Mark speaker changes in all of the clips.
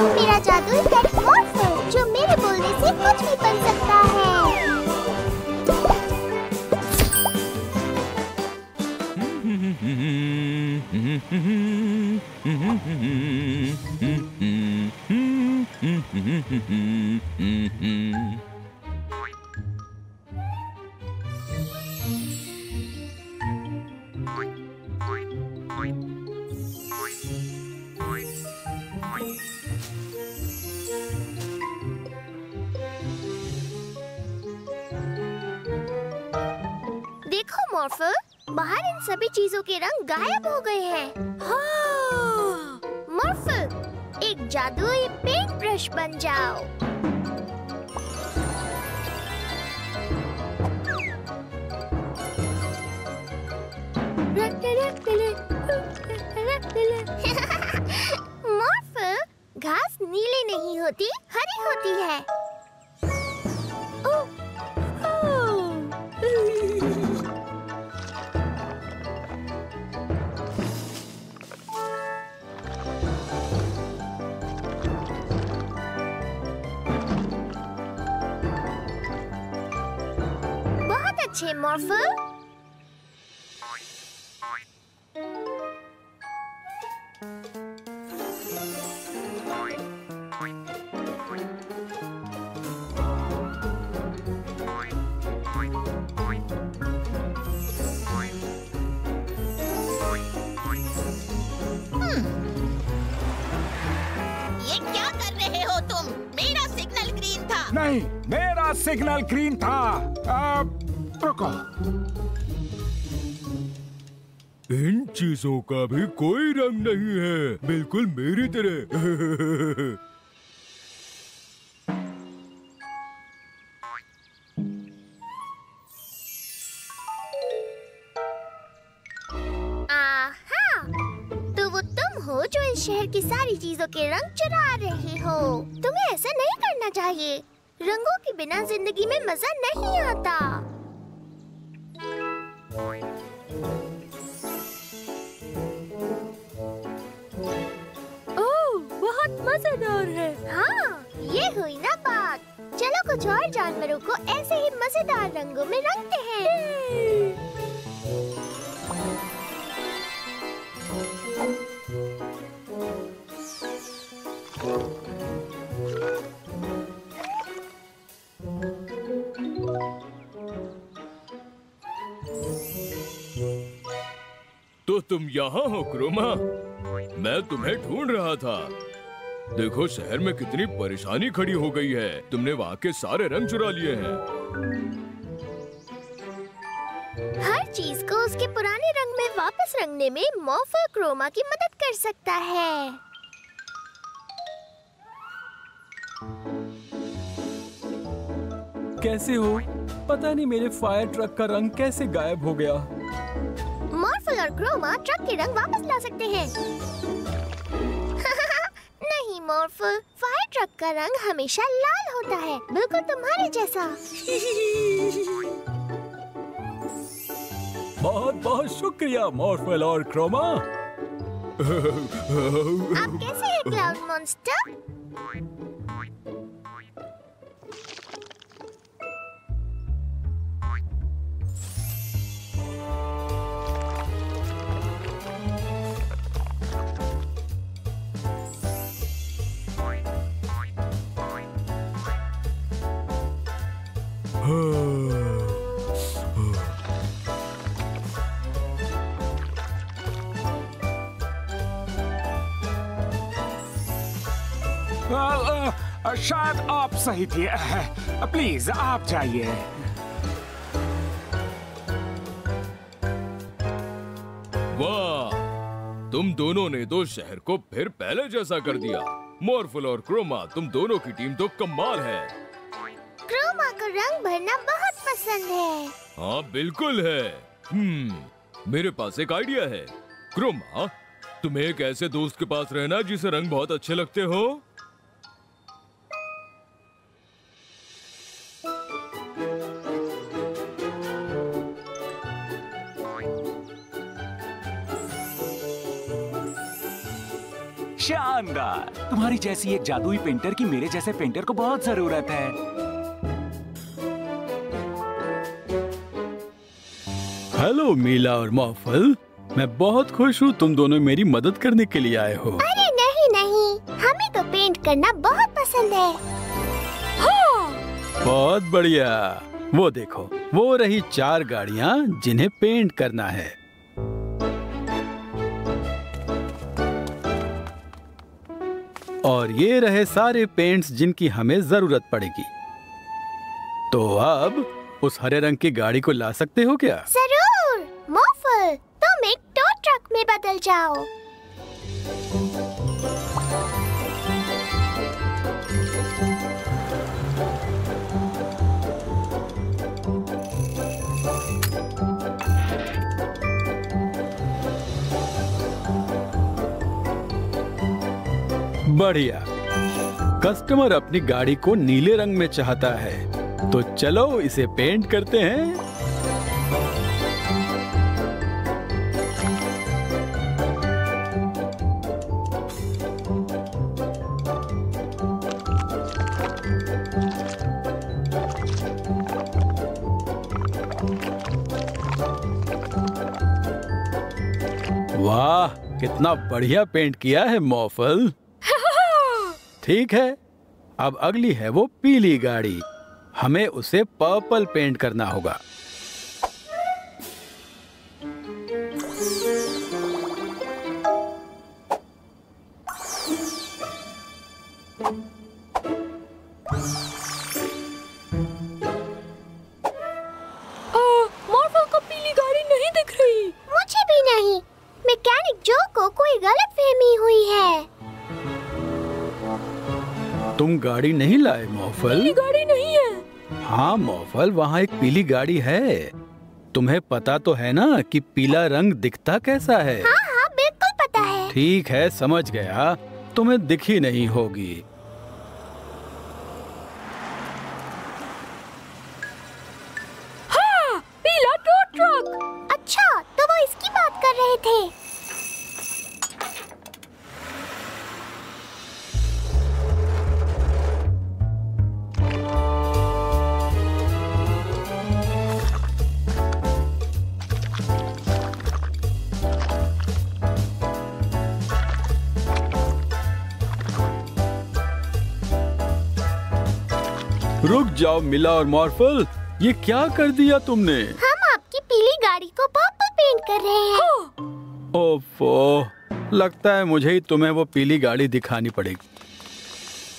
Speaker 1: मेरा जादू पेट मॉर्फ है जो मेरे बोलने से कुछ भी बन सकता है। देखो मॉर्फल बाहर इन सभी चीज़ों के रंग गायब हो गए हैं। हाँ। मॉर्फल एक जादुई पेंट ब्रश बन जाओ। मॉर्फल घास नीली नहीं होती हरी होती है। ओह, अच्छे मॉर्फल
Speaker 2: ये क्या कर रहे हो तुम? मेरा सिग्नल ग्रीन था।
Speaker 3: नहीं मेरा सिग्नल ग्रीन था। आ,
Speaker 4: इन चीज़ों का भी कोई रंग नहीं है। बिल्कुल मेरी तरह।
Speaker 1: तो वो तुम हो जो इस शहर की सारी चीज़ों के रंग चुरा रहे हो। तुम्हें ऐसा नहीं करना चाहिए। रंगों के बिना ज़िंदगी में मज़ा नहीं आता। ओह बहुत मज़ेदार है। हाँ ये हुई ना बात। चलो कुछ और जानवरों को ऐसे ही मज़ेदार रंगों में रंगते हैं।
Speaker 4: तो तुम यहाँ हो क्रोमा? मैं तुम्हें ढूंढ रहा था। देखो शहर में कितनी परेशानी खड़ी हो गई है। तुमने वहाँ के सारे रंग चुरा लिए हैं।
Speaker 1: हर चीज़ को उसके पुराने रंग में वापस रंगने में मॉर्फर क्रोमा की मदद कर सकता है।
Speaker 5: कैसे हो? पता नहीं मेरे फायर ट्रक का रंग कैसे गायब हो गया।
Speaker 1: और क्रोमा ट्रक के रंग वापस ला सकते हैं। नहीं मॉर्फल फायर ट्रक का रंग हमेशा लाल होता है। बिल्कुल तुम्हारे जैसा।
Speaker 5: बहुत बहुत शुक्रिया मॉर्फल और क्रोमा।
Speaker 1: आप कैसे हैं क्लाउड मॉन्स्टर?
Speaker 3: शायद आप सही थे प्लीज़ आप जाइए।
Speaker 4: वाह, तुम दोनों ने तो शहर को फिर पहले जैसा कर दिया। मोरफुल और क्रोमा, तुम दोनों की टीम तो कमाल है।
Speaker 1: रंग भरना बहुत पसंद है।
Speaker 4: हाँ बिल्कुल है। हम्म मेरे पास एक आइडिया है। क्रोमा तुम्हें एक ऐसे दोस्त के पास रहना जिसे रंग बहुत अच्छे लगते हो?
Speaker 3: शानदार। तुम्हारी जैसी एक जादुई पेंटर की मेरे जैसे पेंटर को बहुत ज़रूरत है।
Speaker 5: हेलो मीला और मौफल। मैं बहुत खुश हूँ तुम दोनों मेरी मदद करने के लिए आए हो।
Speaker 1: अरे नहीं नहीं। हमें तो पेंट करना बहुत पसंद है। हाँ।
Speaker 5: बहुत बढ़िया। वो देखो वो रही चार गाड़ियाँ जिन्हें पेंट करना है। और ये रहे सारे पेंट्स जिनकी हमें ज़रूरत पड़ेगी। तो अब उस हरे रंग की गाड़ी को ला सकते हो क्या?
Speaker 1: ज़रूर बदल जाओ।
Speaker 5: बढ़िया। कस्टमर अपनी गाड़ी को नीले रंग में चाहता है तो चलो इसे पेंट करते हैं। कितना बढ़िया पेंट किया है मोफल। ठीक है अब अगली है वो पीली गाड़ी। हमें उसे पर्पल पेंट करना होगा।
Speaker 6: मार्वल गाड़ी नहीं
Speaker 5: लाए मोहफल?
Speaker 6: पीली गाड़ी नहीं है।
Speaker 5: हाँ मोहफल वहाँ एक पीली गाड़ी है। तुम्हें पता तो है ना कि पीला रंग दिखता कैसा है?
Speaker 1: हाँ हाँ बिल्कुल पता है।
Speaker 5: ठीक है समझ गया। तुम्हें दिखी नहीं होगी। जाओ मिला और मॉर्फल ये क्या कर दिया तुमने?
Speaker 1: हम आपकी पीली गाड़ी को पर्पल पेंट कर रहे हैं।
Speaker 5: ओफो लगता है मुझे ही तुम्हें वो पीली गाड़ी दिखानी पड़ेगी।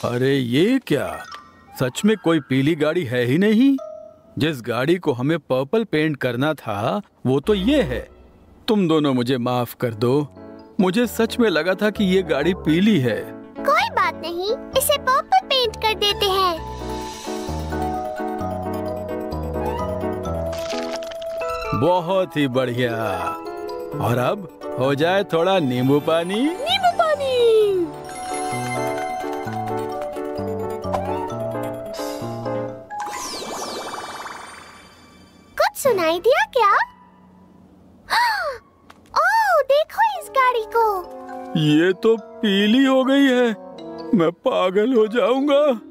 Speaker 5: अरे ये क्या? सच में कोई पीली गाड़ी है ही नहीं। जिस गाड़ी को हमें पर्पल पेंट करना था वो तो ये है। तुम दोनों मुझे माफ़ कर दो। मुझे सच में लगा था कि ये गाड़ी पीली है।
Speaker 1: कोई बात नहीं इसे पर्पल पेंट कर देते हैं।
Speaker 5: बहुत ही बढ़िया। और अब हो जाए थोड़ा नींबू पानी।
Speaker 6: नींबू पानी।
Speaker 1: कुछ सुनाई दिया क्या? ओह देखो इस गाड़ी को।
Speaker 5: ये तो पीली हो गई है। मैं पागल हो जाऊँगा।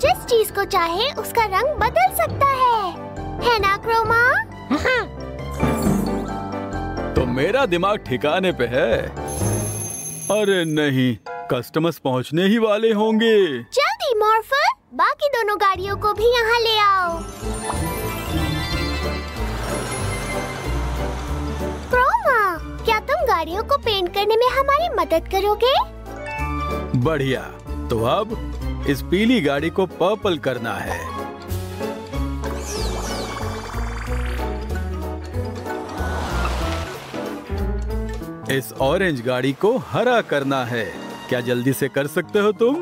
Speaker 1: जिस चीज़ को चाहे उसका रंग बदल सकता है। है ना क्रोमा?
Speaker 5: तो मेरा दिमाग ठिकाने पे है। अरे नहीं कस्टमर्स पहुँचने ही वाले होंगे।
Speaker 1: जल्दी मॉर्फल बाकी दोनों गाड़ियों को भी यहाँ ले आओ। क्रोमा क्या तुम गाड़ियों को पेंट करने में हमारी मदद करोगे?
Speaker 5: बढ़िया। तो अब इस पीली गाड़ी को पर्पल करना है। इस ऑरेंज गाड़ी को हरा करना है। क्या जल्दी से कर सकते हो तुम?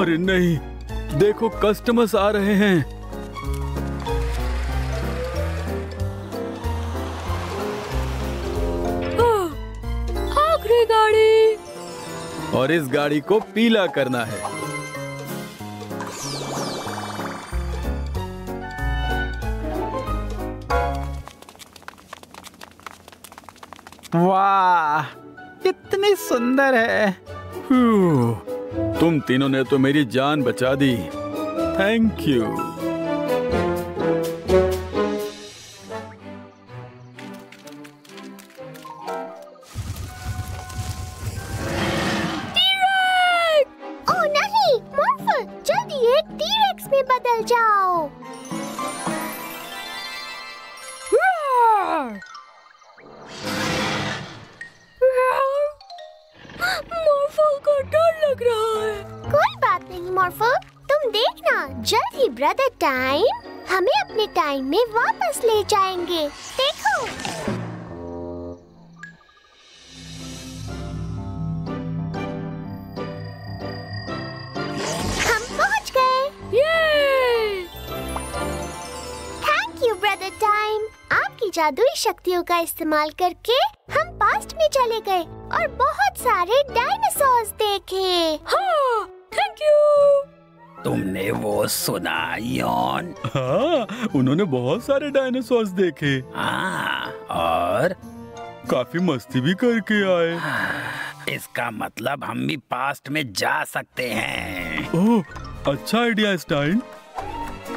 Speaker 5: अरे नहीं, देखो कस्टमर्स आ रहे हैं। और इस गाड़ी को पीला करना है। वाह कितनी सुंदर है। तुम तीनों ने तो मेरी जान बचा दी। थैंक यू
Speaker 1: हमें अपने टाइम में वापस ले जाएँगे। देखो। हम पहुँच गए। थैंक यू ब्रदर टाइम आपकी जादुई शक्तियों का इस्तेमाल करके हम पास्ट में चले गए और बहुत सारे डायनासोर्स देखे।
Speaker 6: हाँ थैंक यू
Speaker 7: तुमने वो सुना योन।
Speaker 5: हाँ उन्होंने बहुत सारे डायनासोर्स देखे।
Speaker 7: हाँ और?
Speaker 5: काफ़ी मस्ती भी करके आए।
Speaker 7: इसका मतलब हम भी पास्ट में जा सकते हैं।
Speaker 5: ओह अच्छा आइडिया स्टाइन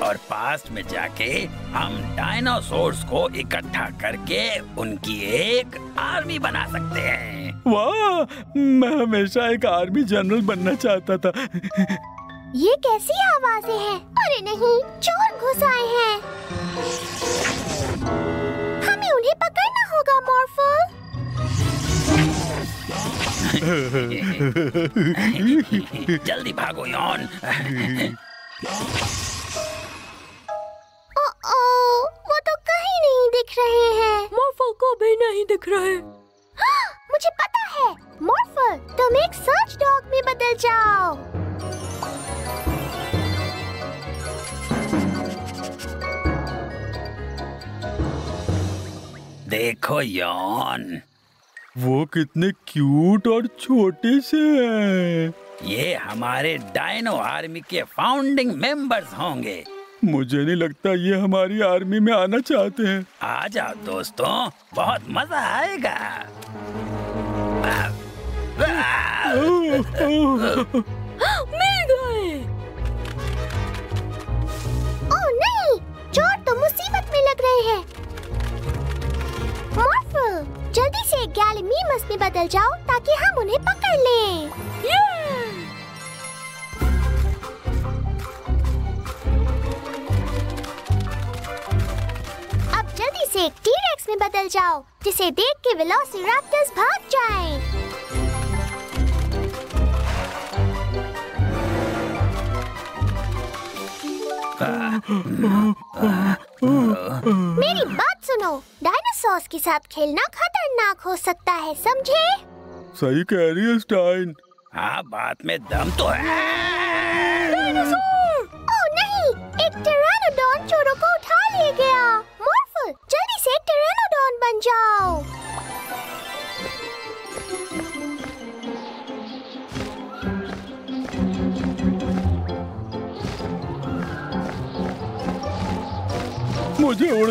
Speaker 7: और पास्ट में जाके हम डायनासोर्स को इकट्ठा करके उनकी एक आर्मी बना सकते हैं।
Speaker 5: वाह मैं हमेशा एक आर्मी जनरल बनना चाहता था।
Speaker 1: ये कैसी आवाज़ें हैं? अरे नहीं चोर घुस आए हैं। हमें उन्हें पकड़ना होगा मॉर्फल।
Speaker 7: जल्दी भागो योन।
Speaker 1: ओ ओ वो तो कहीं नहीं दिख रहे हैं।
Speaker 6: मॉर्फल को भी नहीं दिख रहे।
Speaker 1: हाँ, मुझे पता है। मॉर्फल तुम एक सर्च डॉग में बदल जाओ।
Speaker 7: देखो योन।
Speaker 5: वो कितने क्यूट और छोटे से हैं।
Speaker 7: ये हमारे डायनो आर्मी के फाउंडिंग मेंबर्स होंगे।
Speaker 5: मुझे नहीं लगता ये हमारी आर्मी में आना चाहते हैं।
Speaker 7: आ जाओ दोस्तों बहुत मज़ा आएगा।
Speaker 6: मिल गए।
Speaker 1: ओ नहीं चोर तो मुसीबत में लग रहे हैं। जल्दी से गैलीमीमस में बदल जाओ ताकि हम उन्हें पकड़ लें अब जल्दी से एक टीरेक्स में बदल जाओ, जिसे देख के वेलोसिराप्टर्स भाग जाएँ। मेरी बात सुनो। डायनासोर के साथ खेलना खतरनाक हो सकता है समझे?
Speaker 5: सही कह रही है स्टाइन
Speaker 7: हाँ बात में दम तो है।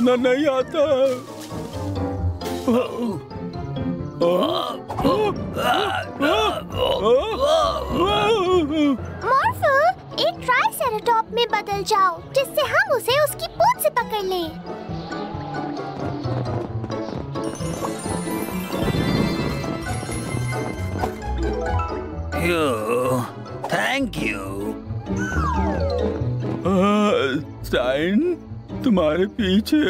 Speaker 5: मुझे नहीं आता।
Speaker 1: मॉर्फल एक ट्राइसेराटॉप में बदल जाओ जिससे हम उसे उसकी पूंछ से पकड़ लें।
Speaker 7: थैंक यू
Speaker 5: स्टाइन तुम्हारे पीछे।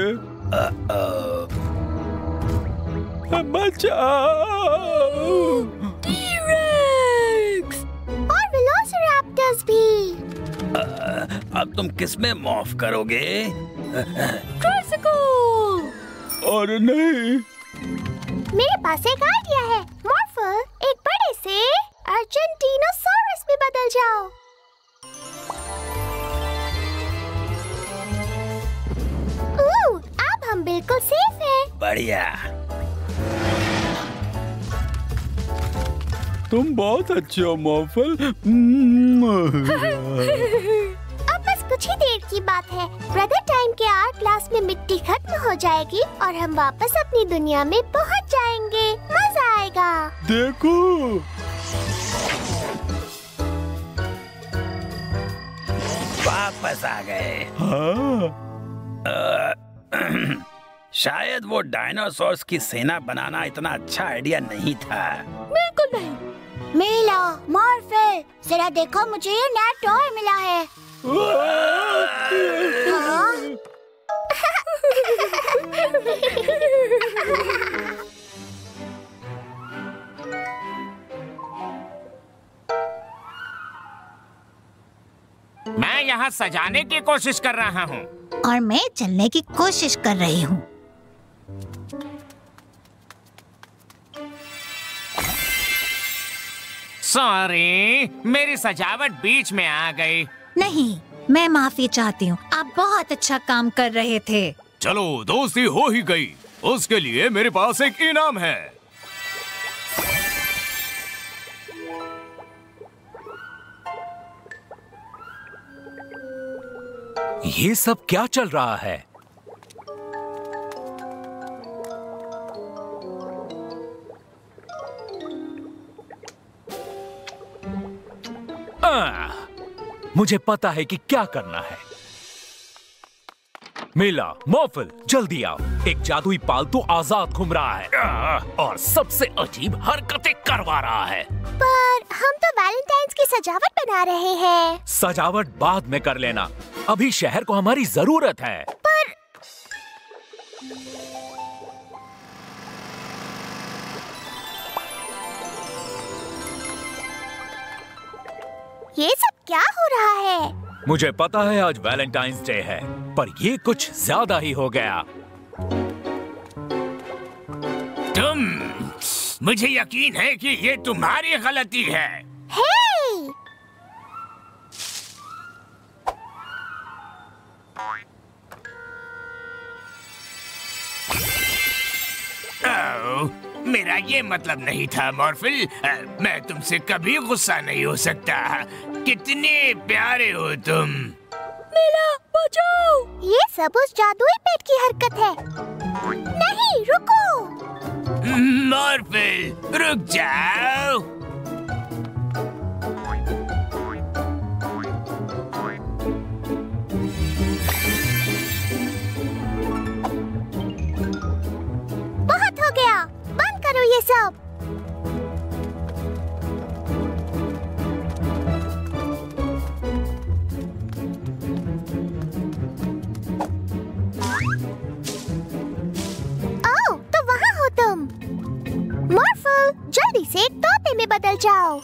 Speaker 5: बचाओ
Speaker 1: और वेलोसिराप्टर्स भी।
Speaker 7: अब तुम किसमें मॉफ करोगे?
Speaker 5: और नहीं।
Speaker 1: मेरे पास एक आइडिया है। मॉर्फल एक बड़े से अर्जेंटीनोसॉरस में बदल जाओ। बिल्कुल सेफ़ हैं।
Speaker 7: बढ़िया।
Speaker 5: तुम बहुत अच्छे हो मौफल
Speaker 1: अब बस कुछ ही देर की बात है। ब्रदर टाइम के आर्ट क्लास में मिट्टी खत्म हो जाएगी और हम वापस अपनी दुनिया में पहुँच जाएँगे। मज़ा आएगा।
Speaker 5: देखो।
Speaker 7: वापस आ गए।
Speaker 5: हाँ।
Speaker 7: शायद वो डायनासोर्स की सेना बनाना इतना अच्छा आइडिया नहीं था।
Speaker 6: बिल्कुल नहीं।
Speaker 1: मिला मॉर्फल जरा देखो मुझे ये नया टॉय मिला है। हाँ?
Speaker 3: मैं यहाँ सजाने की कोशिश कर रहा हूँ।
Speaker 2: और मैं चलने की कोशिश कर रही हूँ।
Speaker 3: सॉरी मेरी सजावट बीच में आ गई।
Speaker 2: नहीं मैं माफ़ी चाहती हूँ। आप बहुत अच्छा काम कर रहे थे।
Speaker 4: चलो दोस्ती हो ही गई। उसके लिए मेरे पास एक इनाम है।
Speaker 8: ये सब क्या चल रहा है? मुझे पता है कि क्या करना है। मेला मोफिल जल्दी आओ। एक जादुई पालतू आज़ाद घूम रहा है। और सबसे अजीब हरकतें करवा रहा है।
Speaker 1: पर हम तो वैलेंटाइन की सजावट बना रहे हैं।
Speaker 8: सजावट बाद में कर लेना। अभी शहर को हमारी ज़रूरत है। मुझे पता है आज वैलेंटाइंस डे है पर ये कुछ ज़्यादा ही हो गया।
Speaker 3: तुम मुझे यकीन है कि ये तुम्हारी गलती है।
Speaker 1: हे
Speaker 3: ओह, मेरा ये मतलब नहीं था मॉर्फिल। मैं तुमसे कभी गुस्सा नहीं हो सकता। कितने प्यारे हो तुम।
Speaker 6: मिला बचाओ
Speaker 1: ये सब उस जादुई पेट की हरकत है। नहीं रुको।
Speaker 3: मॉर्फिल रुक जाओ।
Speaker 1: ये सब ओह तो वहाँ हो तुम। मॉर्फल जल्दी से तोते में बदल जाओ।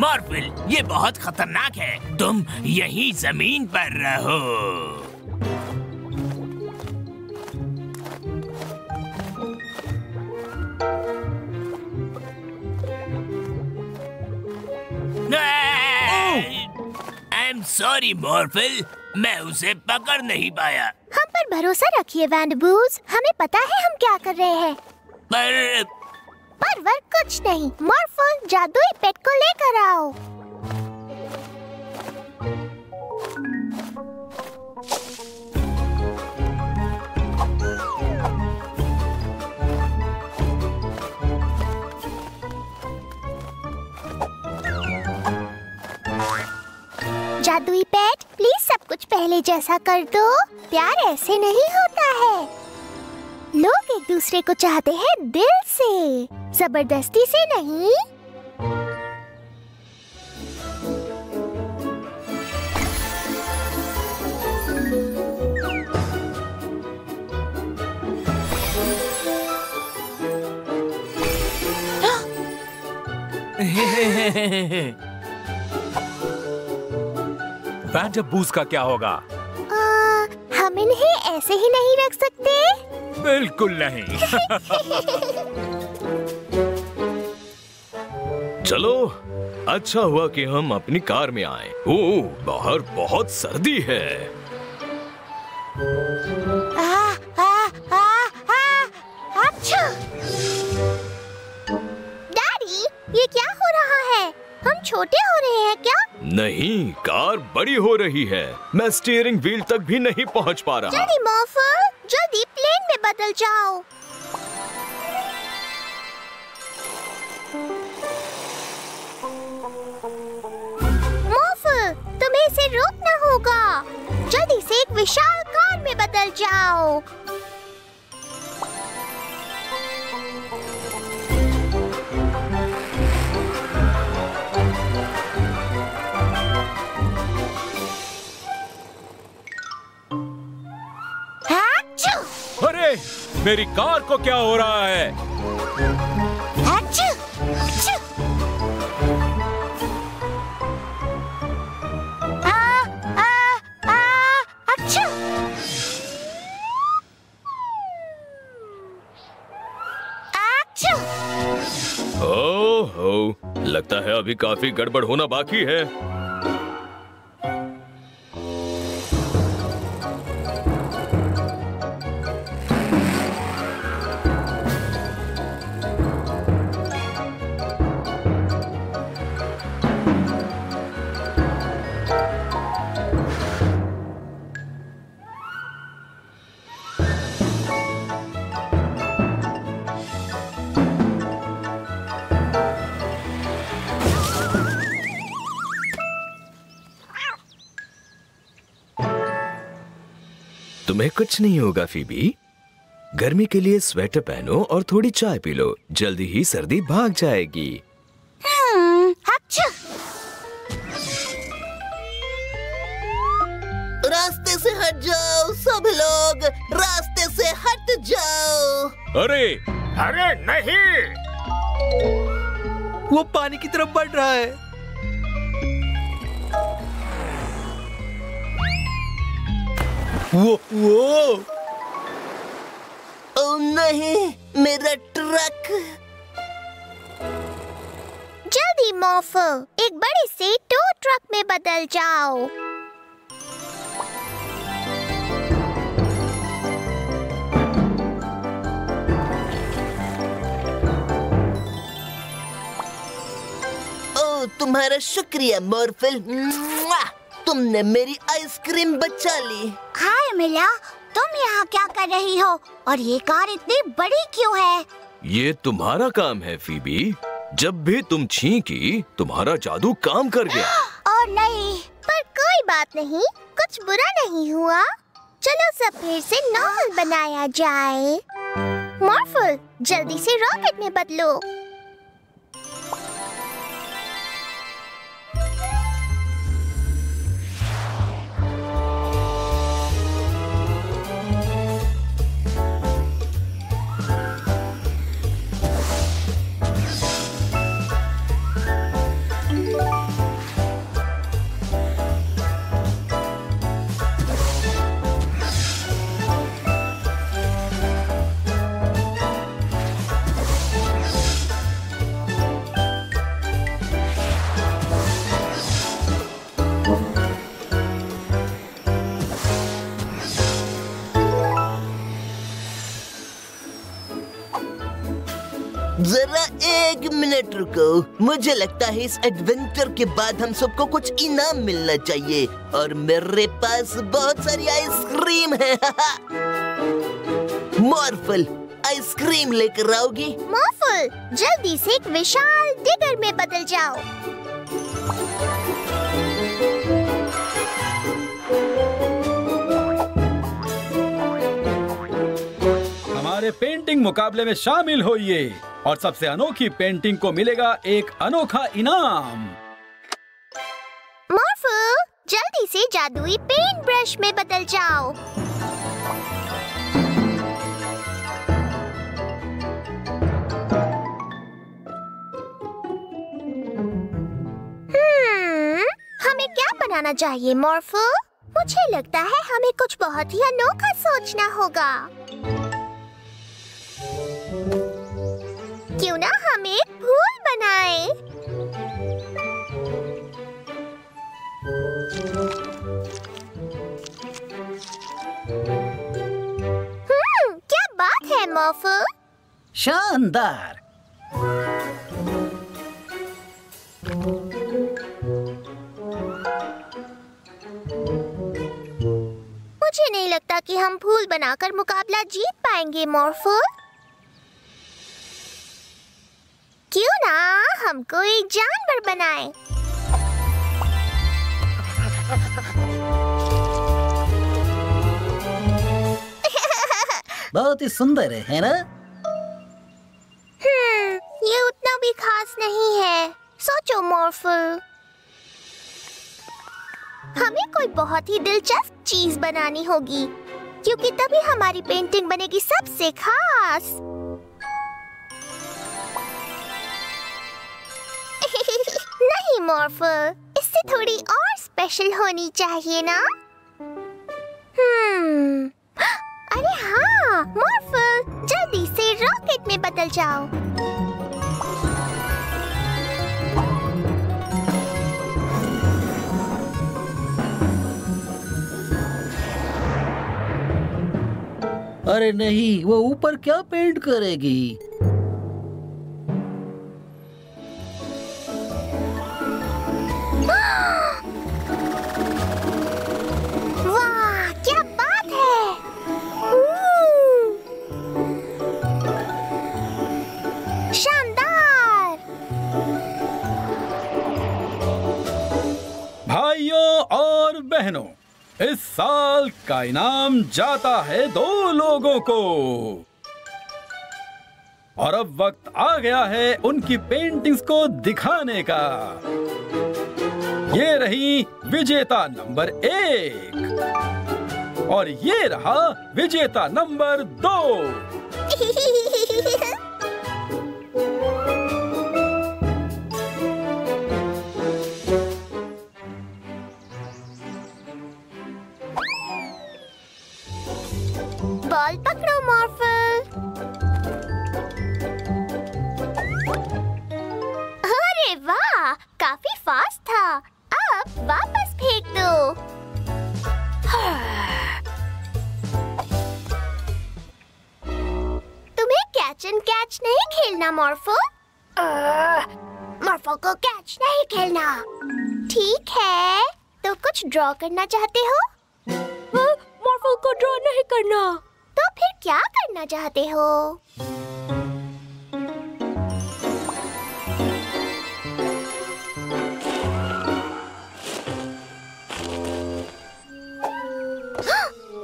Speaker 3: मॉर्फिल ये बहुत खतरनाक है। तुम यही ज़मीन पर रहो। आई एम सॉरी मॉर्फिल मैं उसे पकड़ नहीं पाया।
Speaker 1: हम पर भरोसा रखिए वैंडबूज हमें पता है हम क्या कर रहे हैं।
Speaker 3: पर
Speaker 1: पर वर कुछ नहीं। मॉर्फल, जादुई पेट को लेकर आओ। जादुई पेट प्लीज़ सब कुछ पहले जैसा कर दो। प्यार ऐसे नहीं होता है। लोग एक दूसरे को चाहते हैं दिल से। ज़बरदस्ती से नहीं।
Speaker 8: वैंडरबूस का क्या होगा?
Speaker 1: आ, हम इन्हें ऐसे ही नहीं रख सकते।
Speaker 8: बिल्कुल नहीं।
Speaker 4: चलो अच्छा हुआ कि हम अपनी कार में आए। ओ, बाहर बहुत सर्दी है।
Speaker 1: अच्छा। डैडी, ये क्या हो रहा है? हम छोटे हो रहे हैं क्या?
Speaker 4: नहीं, कार बड़ी हो रही है। मैं स्टीयरिंग व्हील तक भी नहीं पहुँच पा रहा।
Speaker 1: जल्दी जल्दी प्लेन में बदल जाओ। तुम्हें इसे रोकना होगा। जल्दी से एक विशाल कार में बदल जाओ।
Speaker 8: मेरी कार को क्या हो रहा है
Speaker 1: हाचू! हाचू! आ, आ, आ, हाचू! हाचू!
Speaker 4: ओहो लगता है अभी काफ़ी गड़बड़ होना बाकी है तुम्हें कुछ नहीं होगा फीबी। गर्मी के लिए स्वेटर पहनो और थोड़ी चाय पी लो। जल्दी ही सर्दी भाग जाएगी।
Speaker 1: हम्म,
Speaker 9: रास्ते से हट जाओ सब लोग। रास्ते से हट जाओ।
Speaker 8: अरे
Speaker 3: अरे नहीं।
Speaker 9: वो पानी की तरफ़ बढ़ रहा है। वो वो। ओ नहीं मेरा ट्रक।
Speaker 1: जल्दी मॉर्फल एक बड़े से टो ट्रक में बदल जाओ।
Speaker 9: ओ तुम्हारा शुक्रिया मोरफिल। मुआ! तुमने मेरी आइसक्रीम बचा ली।
Speaker 1: हाय मिला तुम यहाँ क्या कर रही हो? और ये कार इतनी बड़ी क्यों है?
Speaker 4: ये तुम्हारा काम है फीबी। जब भी तुम छींकी तुम्हारा जादू काम कर गया।
Speaker 1: और नहीं पर कोई बात नहीं कुछ बुरा नहीं हुआ। चलो सब फिर से नॉर्मल बनाया जाए। मॉर्फल जल्दी से रॉकेट में बदलो।
Speaker 9: रुको मुझे लगता है इस एडवेंचर के बाद हम सबको कुछ इनाम मिलना चाहिए। और मेरे पास बहुत सारी आइसक्रीम है मॉर्फल आइसक्रीम लेकर आओगी?
Speaker 1: मॉर्फल जल्दी से एक विशाल डिगर में बदल जाओ।
Speaker 5: हमारे पेंटिंग मुकाबले में शामिल होइए। और सबसे अनोखी पेंटिंग को मिलेगा एक अनोखा इनाम।
Speaker 1: मॉर्फल जल्दी से जादुई पेंट ब्रश में बदल जाओ। हम्म, हमें क्या बनाना चाहिए मॉर्फल मुझे लगता है हमें कुछ बहुत ही अनोखा सोचना होगा। ना हमें फूल बनाए। हम्म, क्या बात है मोफू।
Speaker 2: शानदार।
Speaker 1: मुझे नहीं लगता कि हम फूल बनाकर मुकाबला जीत पाएँगे मोरफू क्यों ना हम कोई जानवर बनाए?
Speaker 10: बहुत ही सुंदर है, है ना?
Speaker 1: हम्म, ये उतना भी खास नहीं है। सोचो मोरफुल। हमें कोई बहुत ही दिलचस्प चीज़ बनानी होगी क्योंकि तभी हमारी पेंटिंग बनेगी सबसे खास। मॉर्फल इससे थोड़ी और स्पेशल होनी चाहिए ना? हम्म अरे हाँ मॉर्फल जल्दी से रॉकेट में बदल जाओ।
Speaker 10: अरे नहीं, वो ऊपर क्या पेंट करेगी?
Speaker 5: का इनाम जाता है दो लोगों को। और अब वक्त आ गया है उनकी पेंटिंग्स को दिखाने का। ये रही विजेता नंबर एक। और ये रहा विजेता नंबर दो।
Speaker 1: बॉल पकड़ो मॉर्फल अरे वाह काफ़ी फास्ट था। अब वापस फेंक दो। तुम्हें कैच एंड कैच नहीं खेलना मॉर्फल मॉर्फल को कैच नहीं खेलना। ठीक है तो कुछ ड्रॉ करना चाहते हो?
Speaker 6: करना
Speaker 1: चाहते हो?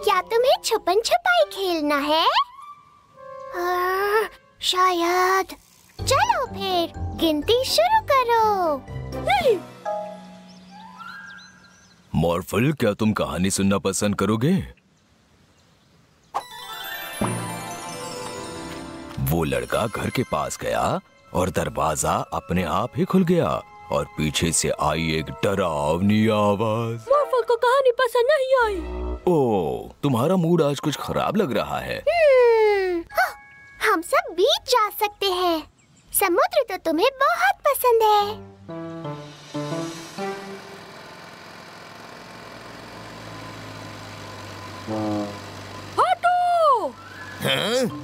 Speaker 1: क्या तुम्हें छुपन छुपाई खेलना है? आ, शायद। चलो फिर गिनती शुरू करो।
Speaker 4: मॉर्फल क्या तुम कहानी सुनना पसंद करोगे? वो लड़का घर के पास गया और दरवाज़ा अपने आप ही खुल गया और पीछे से आई एक डरावनी आवाज़।
Speaker 6: मॉर्फल को कहानी पसंद नहीं आई।
Speaker 4: ओ तुम्हारा मूड आज कुछ खराब लग रहा है।
Speaker 1: हम्म, हाँ, हम सब बीच जा सकते हैं। समुद्र तो तुम्हें बहुत पसंद है।
Speaker 6: हटो!
Speaker 9: हाँ?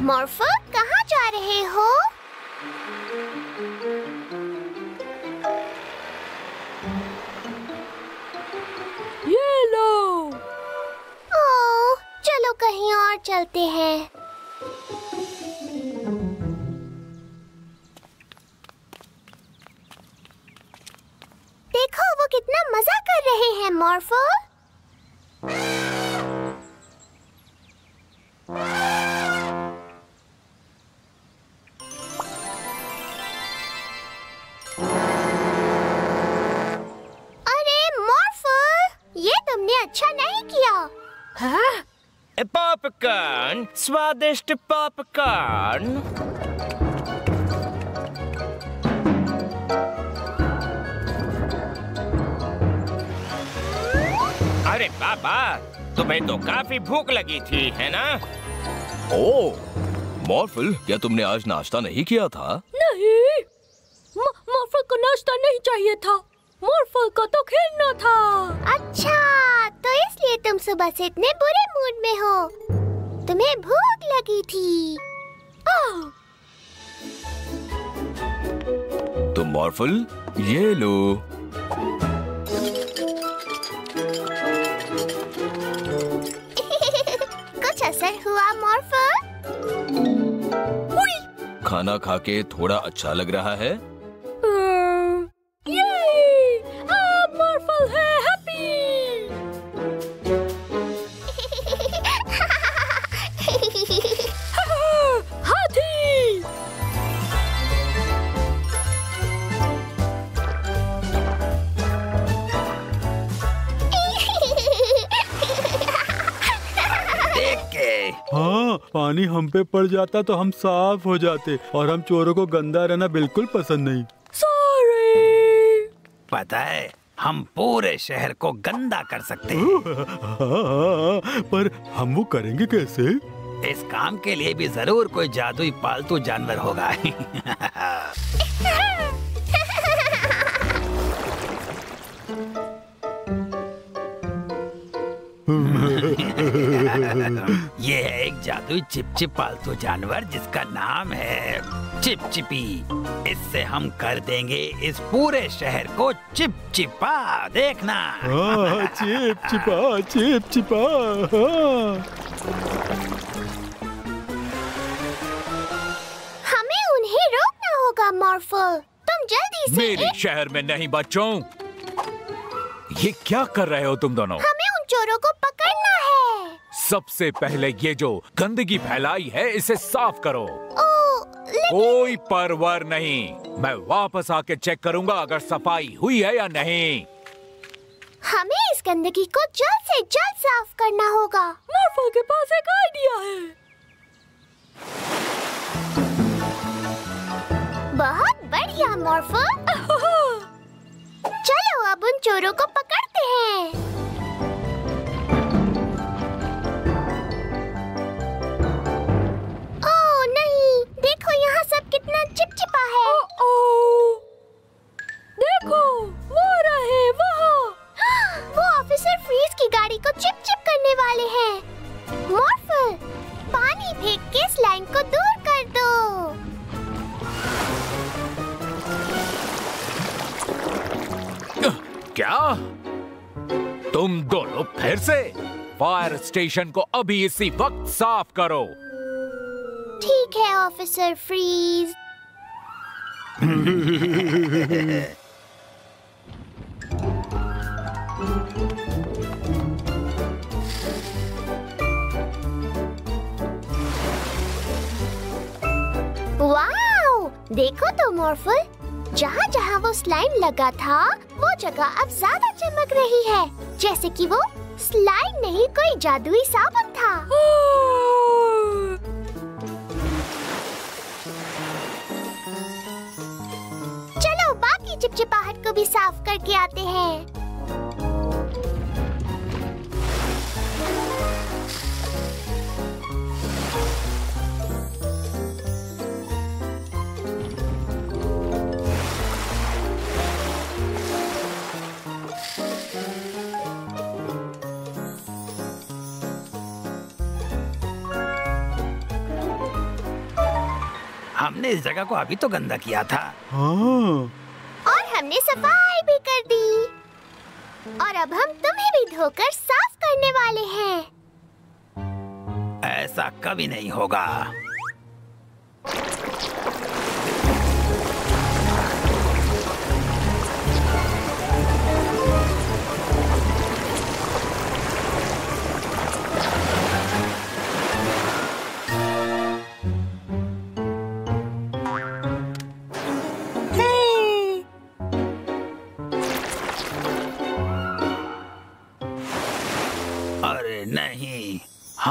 Speaker 1: मॉर्फल कहाँ जा रहे हो?
Speaker 6: ये लो।
Speaker 1: ओह, चलो कहीं और चलते हैं। देखो वो कितना मज़ा कर रहे हैं मॉर्फो।
Speaker 3: पॉपकॉर्न स्वादिष्ट पॉपकॉर्न अरे पापा तुम्हें तो काफ़ी भूख लगी थी है ना?
Speaker 4: ओ मॉर्फल क्या तुमने आज नाश्ता नहीं किया था?
Speaker 6: नहीं। मॉर्फल को नाश्ता नहीं चाहिए था। मॉर्फल को तो खेलना था।
Speaker 1: अच्छा तो इसलिए तुम सुबह से इतने बुरे मूड में हो। तुम्हें भूख लगी थी।
Speaker 6: आह,
Speaker 4: तो मॉर्फल ये लो।
Speaker 1: कुछ असर हुआ मॉर्फल?
Speaker 4: खाना खा के थोड़ा अच्छा लग रहा है।
Speaker 5: पानी हम पे पड़ जाता तो हम साफ़ हो जाते और हम चोरों को गंदा रहना बिल्कुल पसंद नहीं।
Speaker 6: सॉरी
Speaker 7: पता है हम पूरे शहर को गंदा कर सकते हैं।
Speaker 5: हाँ, पर हम वो करेंगे कैसे?
Speaker 7: इस काम के लिए भी ज़रूर कोई जादुई पालतू जानवर होगा। ये है एक जादुई चिपचिप पालतू जानवर जिसका नाम है चिपचिपी। इससे हम कर देंगे इस पूरे शहर को चिपचिपा देखना।
Speaker 5: हाँ चिप चिपा चिप चिपा हाँ।
Speaker 1: हमें उन्हें रोकना होगा मॉर्फल। तुम जल्दी से
Speaker 8: मेरे
Speaker 1: एक-
Speaker 8: शहर में नहीं बच्चों। ये क्या कर रहे हो तुम दोनों?
Speaker 1: हमें उन चोरों को पकड़ना है।
Speaker 8: सबसे पहले ये जो गंदगी फैलाई है इसे साफ़ करो।
Speaker 1: ओ, ले-
Speaker 8: कोई परवर नहीं। मैं वापस आके चेक करूँगा अगर सफ़ाई हुई है या नहीं।
Speaker 1: हमें इस गंदगी को जल्द से जल्द साफ़ करना होगा।
Speaker 6: मॉर्फल के पास एक आइडिया है।
Speaker 1: बहुत बढ़िया मॉर्फल चलो अब उन चोरों को पकड़ते चिपचिपा है।
Speaker 6: ओ ओ। देखो वो रहे वहाँ।
Speaker 1: वो ऑफिसर फ्रीज की गाड़ी को चिप चिप करने वाले हैं। मॉर्फल पानी फेंक के इस लाइन को दूर कर दो।
Speaker 8: क्या? तुम दोनों फिर से फायर स्टेशन को अभी इसी वक्त साफ़ करो।
Speaker 1: ठीक है ऑफिसर फ्रीज। देखो तो मोरफुल। जहाँ जहाँ वो स्लाइड लगा था, वो जगह अब ज़्यादा चमक रही है। जैसे कि वो स्लाइड नहीं, कोई जादुई साबुन था। चिपचिपाहट को भी साफ़ करके आते हैं।
Speaker 7: हमने इस जगह को अभी तो गंदा किया था।
Speaker 5: हाँ।
Speaker 1: हमने सफ़ाई भी कर दी। और अब हम तुम्हें भी धोकर साफ़ करने वाले हैं।
Speaker 7: ऐसा कभी नहीं होगा।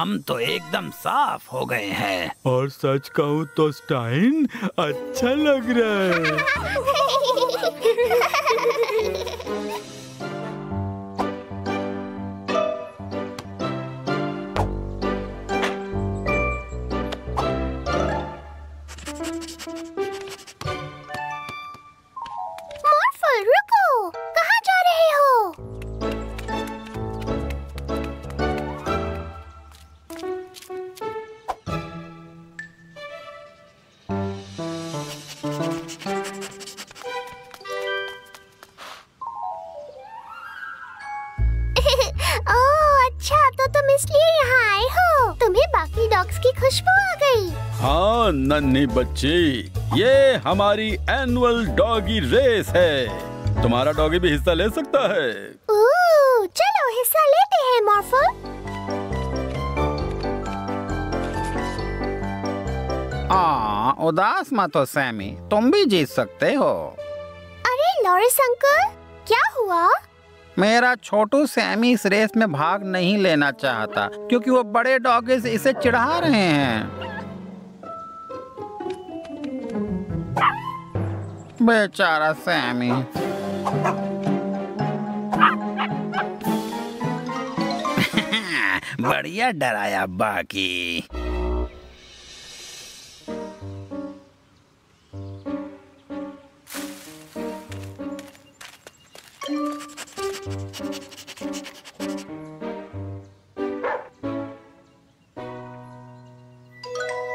Speaker 7: हम तो एकदम साफ़ हो गए हैं।
Speaker 5: और सच कहूँ तो स्टाइन अच्छा लग रहा है। नन्ही बच्ची ये हमारी एनुअल डॉगी रेस है। तुम्हारा डॉगी भी हिस्सा ले सकता है।
Speaker 1: ओह, चलो हिस्सा लेते हैं मॉर्फल
Speaker 11: आ, उदास मत हो सैमी। तुम भी जीत सकते हो।
Speaker 1: अरे लॉरेंस अंकल क्या हुआ?
Speaker 11: मेरा छोटू सैमी इस रेस में भाग नहीं लेना चाहता क्योंकि वो बड़े डॉगे से इसे चिढ़ा रहे हैं। बेचारा सैमी।
Speaker 7: बढ़िया डराया बाकी।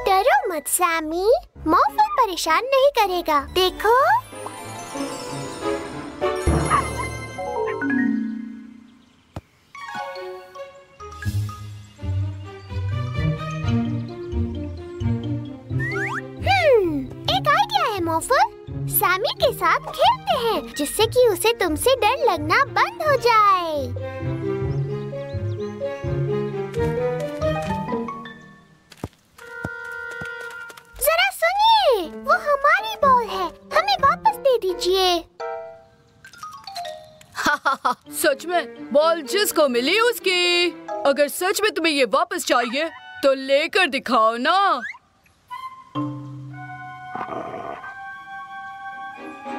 Speaker 1: डरो मत सैमी। मॉर्फल परेशान नहीं करेगा। देखो। हम्म, है के साथ खेलते हैं जिससे कि उसे तुमसे डर लगना बंद हो जाए।
Speaker 6: जिसको मिली उसकी। अगर सच में तुम्हें ये वापस चाहिए तो लेकर दिखाओ ना।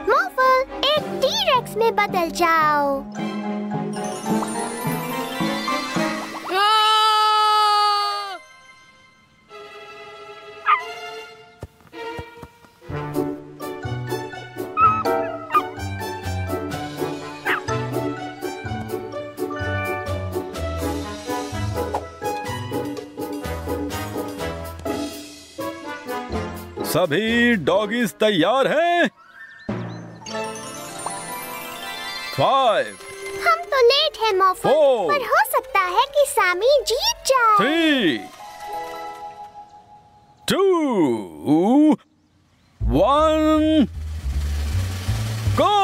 Speaker 1: मोफल, एक टी-रेक्स में बदल जाओ।
Speaker 5: सभी डॉगीज तैयार हैं। फाइव
Speaker 1: हम तो लेट हैं
Speaker 5: मोफो
Speaker 1: पर हो सकता है कि सामी जीत जाए।
Speaker 5: थ्री टू वन गो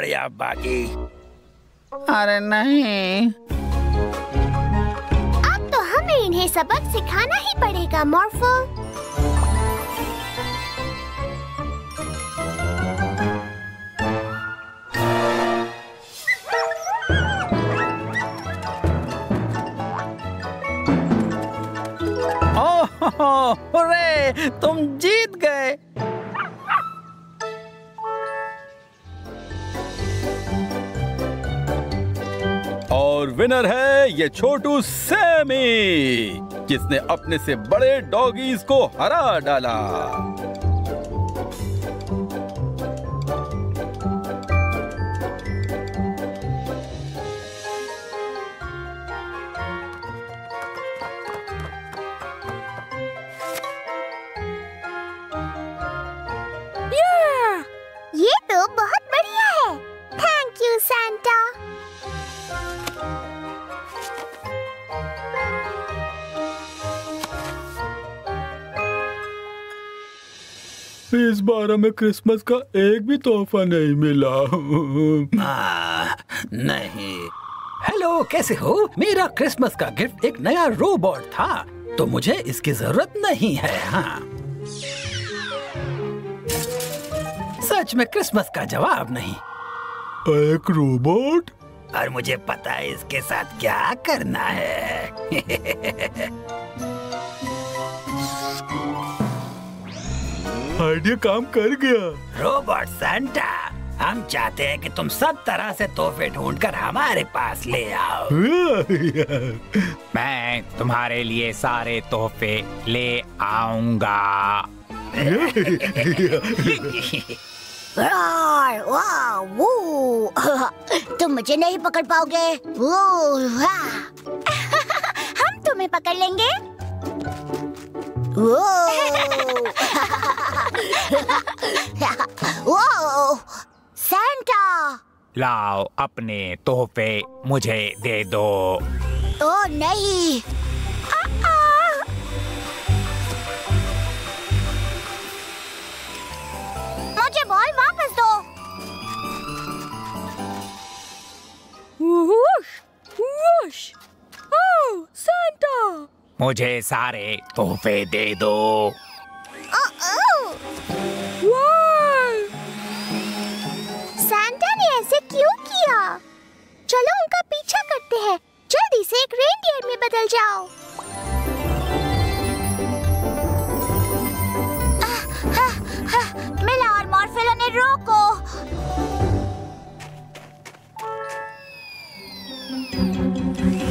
Speaker 7: बढ़िया बाकी।
Speaker 11: अरे नहीं।
Speaker 1: अब तो हमें इन्हें सबक सिखाना ही पड़ेगा
Speaker 11: हुर्रे, तुम जीत
Speaker 5: और विनर है ये छोटू सैमी जिसने अपने से बड़े डॉगीज को हरा डाला। बार हमें क्रिसमस का एक भी तोहफा नहीं मिला
Speaker 7: आ, नहीं।
Speaker 8: हेलो कैसे हो? मेरा क्रिसमस का गिफ्ट एक नया रोबोट था तो मुझे इसकी ज़रूरत नहीं है हाँ। सच में क्रिसमस का जवाब नहीं।
Speaker 5: एक रोबोट
Speaker 7: और मुझे पता है इसके साथ क्या करना है।
Speaker 5: आइडिया काम कर गया।
Speaker 7: रोबोट सेंटा हम चाहते हैं कि तुम सब तरह से तोहफे ढूंढकर हमारे पास ले आओ।
Speaker 11: मैं तुम्हारे लिए सारे तोहफे ले आऊँगा।
Speaker 1: तुम मुझे नहीं पकड़ पाओगे। हम तुम्हें पकड़ लेंगे। वो सैंटा
Speaker 7: लाओ अपने तोहफे मुझे दे दो।
Speaker 1: ओ नहीं. आ, आ। मुझे बॉल वापस दो.
Speaker 6: Whoosh, whoosh. ओह, सांता
Speaker 7: मुझे सारे तोहफे दे दो।
Speaker 1: ओ, ओ।
Speaker 6: वाह
Speaker 1: सैंटा ने ऐसे क्यों किया? चलो उनका पीछा करते हैं। जल्दी से एक रेनडियर में बदल जाओ। आह, आह, आह, मिला और मॉर्फेलो ने रोको।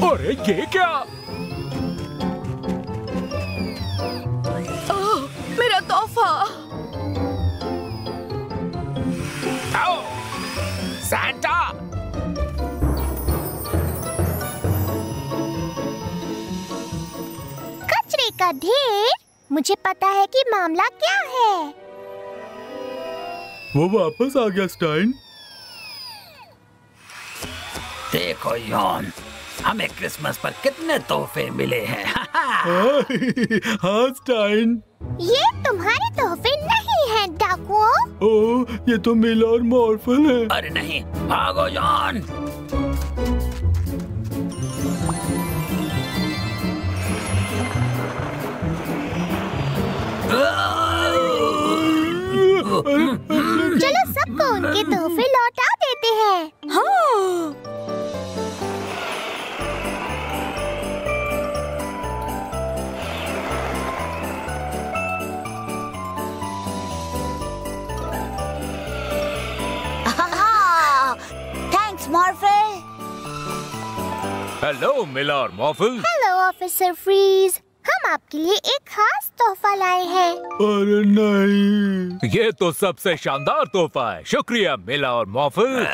Speaker 8: अरे ये क्या?
Speaker 6: तोहफा
Speaker 7: आओ सांता
Speaker 1: कचरे का ढेर? मुझे पता है कि मामला क्या है।
Speaker 5: वो वापस आ गया स्टाइन
Speaker 7: देखो यौन हमें क्रिसमस पर कितने तोहफे मिले हैं।
Speaker 5: हाँ स्टाइन
Speaker 1: ये तुम्हारे तोहफे नहीं हैं डाकुओं।
Speaker 5: ओ ये तो मिला और मॉर्फल है।
Speaker 7: अरे नहीं भागो यौन
Speaker 1: चलो सबको उनके तोहफे लौटा देते हैं।
Speaker 6: हाँ।
Speaker 1: Thanks Hello,
Speaker 8: hello Morphle. Morphle
Speaker 1: hello officer freeze हम आपके लिए एक खास तोहफा लाए हैं।
Speaker 5: अरे नहीं।
Speaker 8: ये तो सबसे शानदार तोहफा है। शुक्रिया मिला और मॉफल